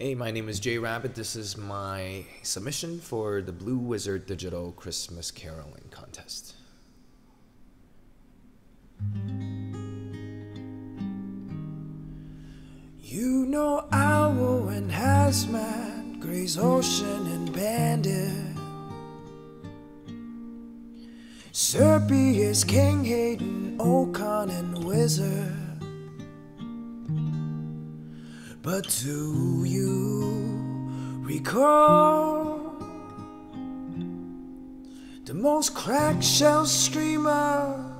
Hey, my name is Jay Rabbit. This is my submission for the Blue Wizard Digital Christmas Caroling Contest. You know Owl and Hazmat, Gray's Ocean and Bandit. Serpious King Hayden, Okan and Wizard. But do you recall the most cracked shell streamer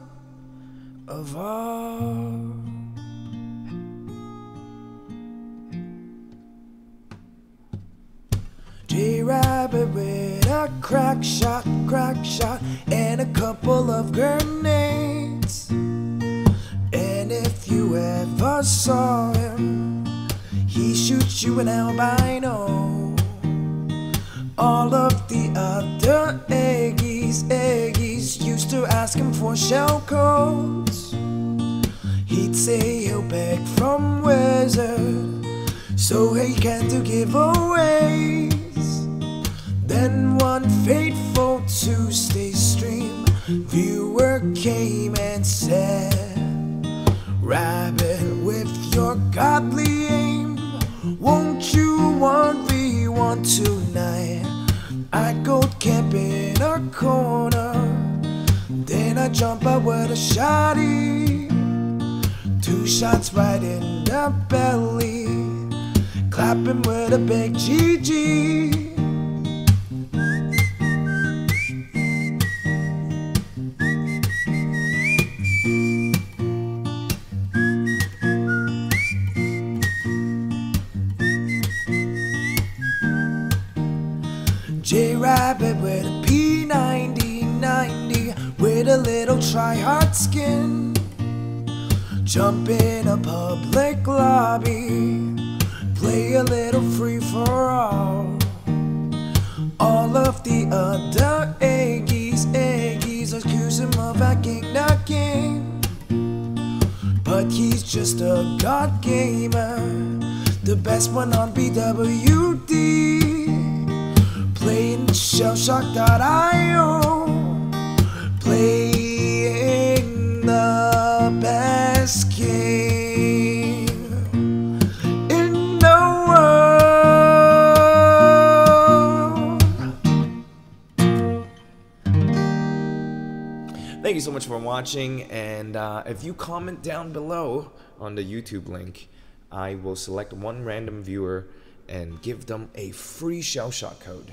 of all? J Rabbit with a crack shot, crack shot, and a couple of grenades. And if you ever saw him, he shoots you an albino. All of the other eggies, eggies used to ask him for shell codes. He'd say he'll beg from Wizard, so he can do giveaways. Then one fateful Tuesday stream, viewer came and said, Rabbit, with your godly 1v1 tonight? I go camp in a corner, then I jump out with a shotty. Two shots right in the belly, clapping with a big GG. J Rabbit with a P90 90 with a little try hard skin. Jump in a public lobby, play a little free for all. All of the other eggies, eggies accuse him of hacking the game. But he's just a god gamer, the best one on BWD shellshock.io, playing the best game in the world. Thank you so much for watching, and uh, if you comment down below on the YouTube link, I will select one random viewer and give them a free shell shock code.